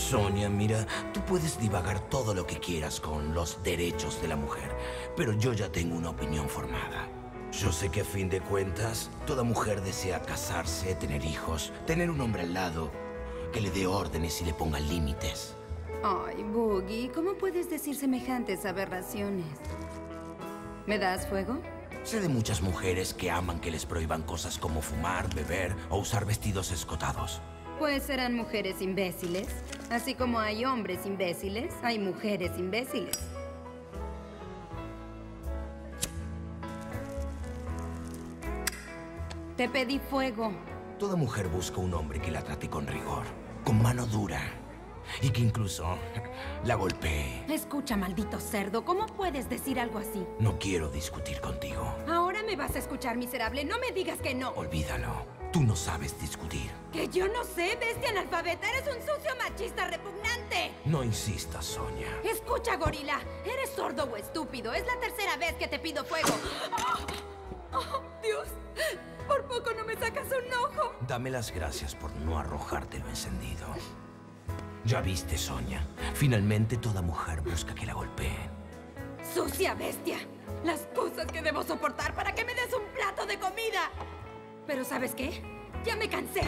Sonia, mira, tú puedes divagar todo lo que quieras con los derechos de la mujer, pero yo ya tengo una opinión formada. Yo sé que a fin de cuentas, toda mujer desea casarse, tener hijos, tener un hombre al lado que le dé órdenes y le ponga límites. Ay, Boogie, ¿cómo puedes decir semejantes aberraciones? ¿Me das fuego? Sé de muchas mujeres que aman que les prohíban cosas como fumar, beber o usar vestidos escotados. Pues serán mujeres imbéciles. Así como hay hombres imbéciles, hay mujeres imbéciles. Te pedí fuego. Toda mujer busca un hombre que la trate con rigor, con mano dura, y que incluso la golpee. Escucha, maldito cerdo, ¿cómo puedes decir algo así? No quiero discutir contigo. Ahora me vas a escuchar, miserable. No me digas que no. Olvídalo. Tú no sabes discutir. Que yo no sé, bestia analfabeta. Eres un sucio machista repugnante. No insistas, Sonia. Escucha, gorila. Eres sordo o estúpido. Es la tercera vez que te pido fuego. ¡Oh! ¡Oh, Dios! Por poco no me sacas un ojo. Dame las gracias por no arrojarte lo encendido. Ya viste, Sonia. Finalmente toda mujer busca que la golpeen. ¡Sucia bestia! Las cosas que debo soportar para que me des un plato de comida. Pero ¿sabes qué? Ya me cansé.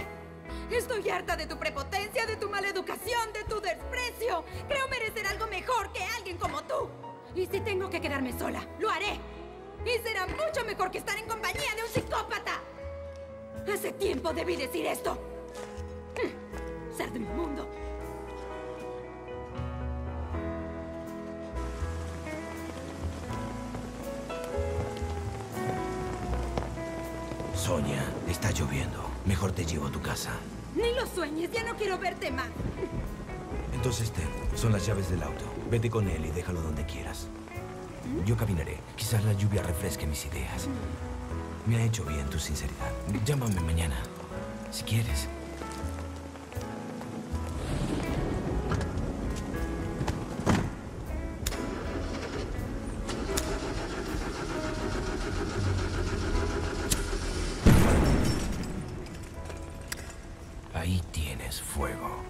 Estoy harta de tu prepotencia, de tu mala educación, de tu desprecio. Creo merecer algo mejor que alguien como tú. Y si tengo que quedarme sola, lo haré. Y será mucho mejor que estar en compañía de un psicópata. Hace tiempo debí decir esto. Mm, Ser de mi mundo. Sonia, está lloviendo. Mejor te llevo a tu casa. Ni lo sueñes, ya no quiero verte más. Entonces, ten, son las llaves del auto. Vete con él y déjalo donde quieras. Yo caminaré. Quizás la lluvia refresque mis ideas. Me ha hecho bien tu sinceridad. Llámame mañana, si quieres. Ahí tienes fuego.